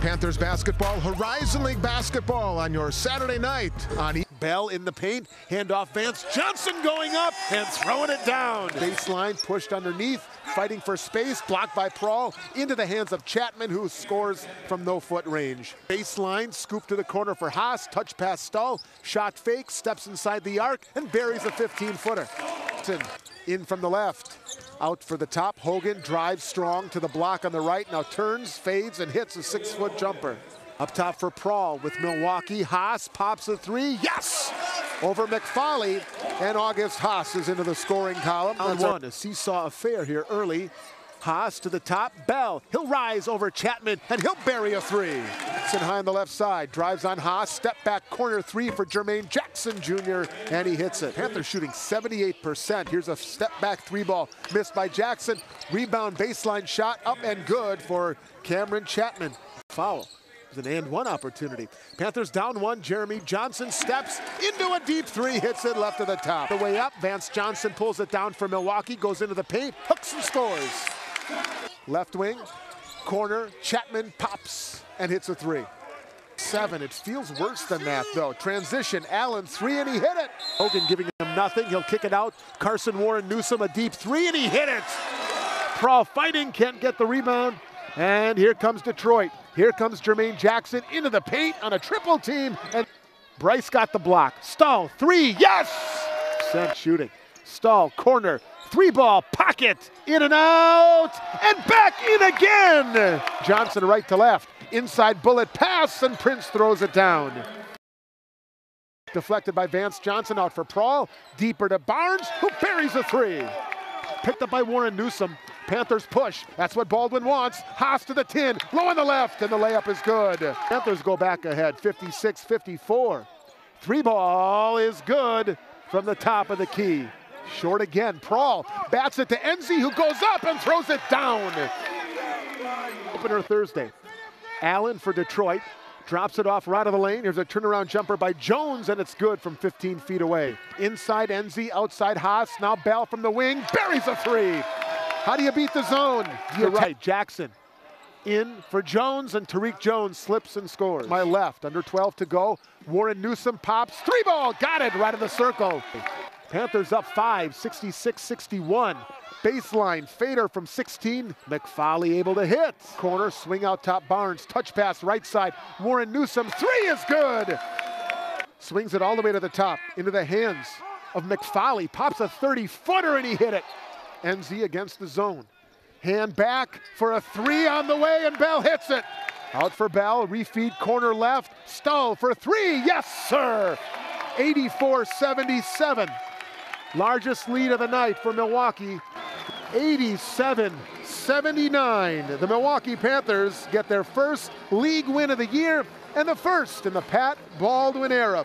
Panthers basketball, Horizon League basketball on your Saturday night on E- Bell in the paint, handoff Vance Johnson going up and throwing it down. baseline pushed underneath, fighting for space, blocked by Prahl into the hands of Chatman, who scores from no foot range. Baseline, scoop to the corner for Haas, touch pass Stull, shot fake, steps inside the arc, and buries a 15 In from the left. Out for the top. Hogan drives strong to the block on the right. Now turns, fades, and hits a six foot jumper. Up top for Prahl with Milwaukee. Haas pops a three. Yes! Over McFoley. And August Haas is into the scoring column. On one. a seesaw affair here early. Haas to the top. Bell. He'll rise over Chatman and he'll bury a three. Jackson high on the left side. Drives on Haas. Step back corner three for Jermaine Jackson Jr. And he hits it. Panthers shooting 78%. Here's a step back three ball missed by Jackson. Rebound baseline shot up and good for Kameron Chatman. Foul. It was an and one opportunity. Panthers down one. Jeremy Johnson steps into a deep three, hits it left of the top. The way up, Vance Johnson pulls it down for Milwaukee, goes into the paint, hooks and scores. Left wing, corner, Chatman pops and hits a three. Seven, it feels worse than that though. Transition, Allen three and he hit it. Hogan giving him nothing, he'll kick it out. Carson Warren Newsom a deep three and he hit it. Prahl fighting, can't get the rebound. And here comes Detroit. Here comes Jermaine Jackson into the paint on a triple team. And Bryce got the block. Stull, three, yes! Sent shooting. Stull, corner, three ball, pocket, in and out, and back in again! Johnson right to left. Inside bullet pass, and Prince throws it down. Deflected by Vance Johnson out for Prahl. Deeper to Barnes, who buries a three. Picked up by Warren Newsom. Panthers push. That's what Baldwin wants. Haas to the 10. Low on the left, and the layup is good. Panthers go back ahead, 56 54. Three ball is good from the top of the key. Short again. Prahl bats it to Nze, who goes up and throws it down. Opener Thursday. Allen for Detroit. Drops it off right of the lane. Here's a turnaround jumper by Jones, and it's good from 15 feet away. Inside Nze, outside Haas. Now Bell from the wing. Buries a three. How do you beat the zone? You're right. Jackson in for Jones, and Tariq Jones slips and scores. My left, under 12 to go. Warren Newsom pops. Three ball. Got it right of the circle. Panthers up five, 66 61. Baseline fader from 16. McFoley able to hit. Corner swing out top Barnes. Touch pass right side. Warren Newsom. Three is good. Swings it all the way to the top into the hands of McFoley. Pops a 30 footer and he hit it. Nze against the zone. Hand back for a three on the way and Bell hits it. Out for Bell. Refeed corner left. Stull for three. Yes, sir. 84 77. Largest lead of the night for Milwaukee. 87 79. The Milwaukee Panthers get their first league win of the year and the first in the Pat Baldwin era.